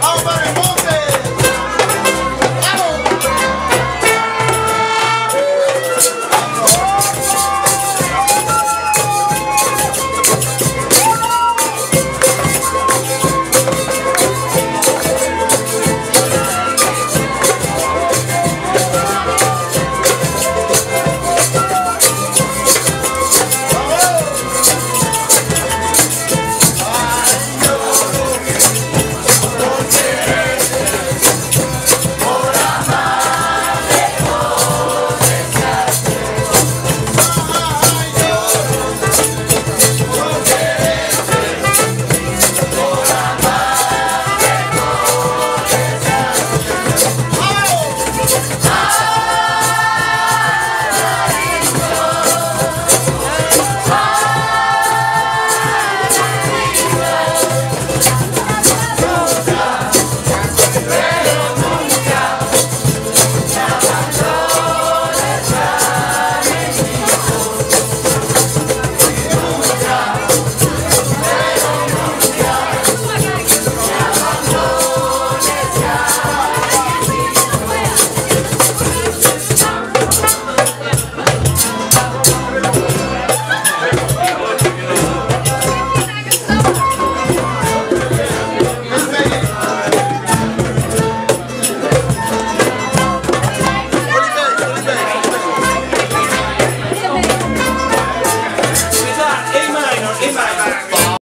How?